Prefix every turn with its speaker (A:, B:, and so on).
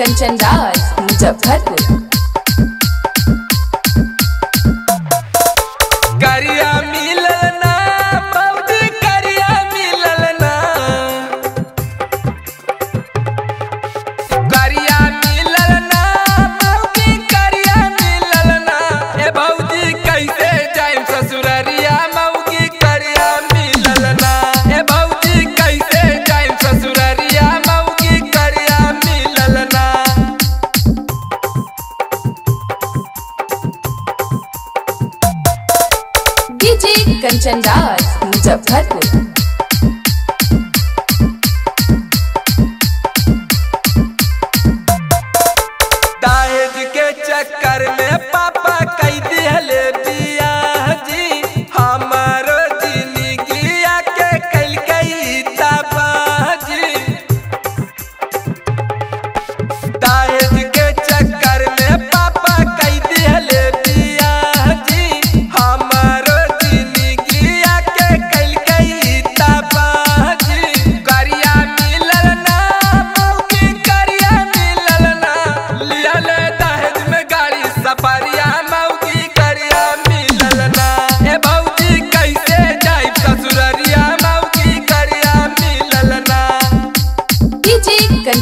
A: कंचन राज मुजफ्फरपुर कंचन दास मुजफ्फरपुर।
B: दहेज के चक्कर में पापा